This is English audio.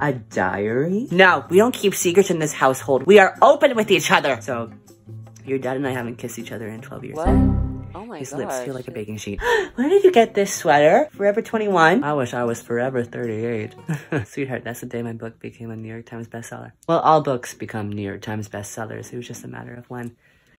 A diary? No, we don't keep secrets in this household. We are open with each other. So, your dad and I haven't kissed each other in 12 years. What? Oh my His gosh. lips feel like a baking sheet. Where did you get this sweater? Forever 21? I wish I was forever 38. Sweetheart, that's the day my book became a New York Times bestseller. Well, all books become New York Times bestsellers. It was just a matter of when.